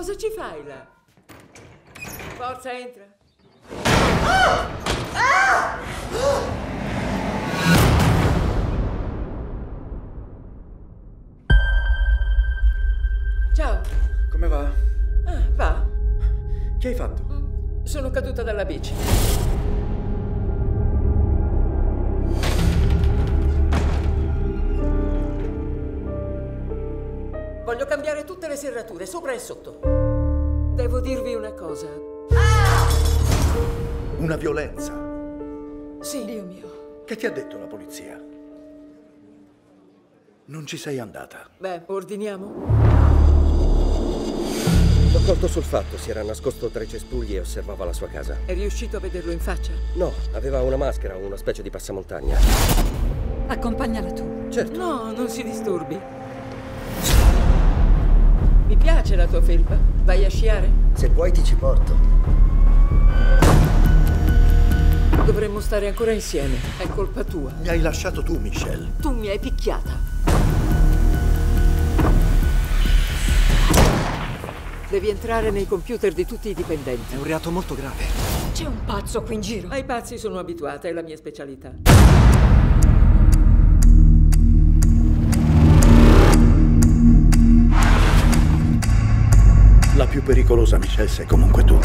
Cosa ci fai là? Forza, entra. Ciao. Come va? Ah, va. Che hai fatto? Sono caduta dalla bici. Voglio cambiare tutte le serrature, sopra e sotto. Devo dirvi una cosa. Una violenza. Sì, Dio mio. Che ti ha detto la polizia? Non ci sei andata. Beh, ordiniamo? L'ho colto sul fatto, si era nascosto tra i cespugli e osservava la sua casa. È riuscito a vederlo in faccia? No, aveva una maschera, una specie di passamontagna. Accompagnala tu. Certo, No, non si disturbi. Mi piace la tua felpa. Vai a sciare? se vuoi ti ci porto. Dovremmo stare ancora insieme. È colpa tua. Mi hai lasciato tu, Michelle. Tu mi hai picchiata. Devi entrare nei computer di tutti i dipendenti. È un reato molto grave. C'è un pazzo qui in giro. Ai pazzi sono abituata, è la mia specialità. La più pericolosa, Michelle, sei comunque tu.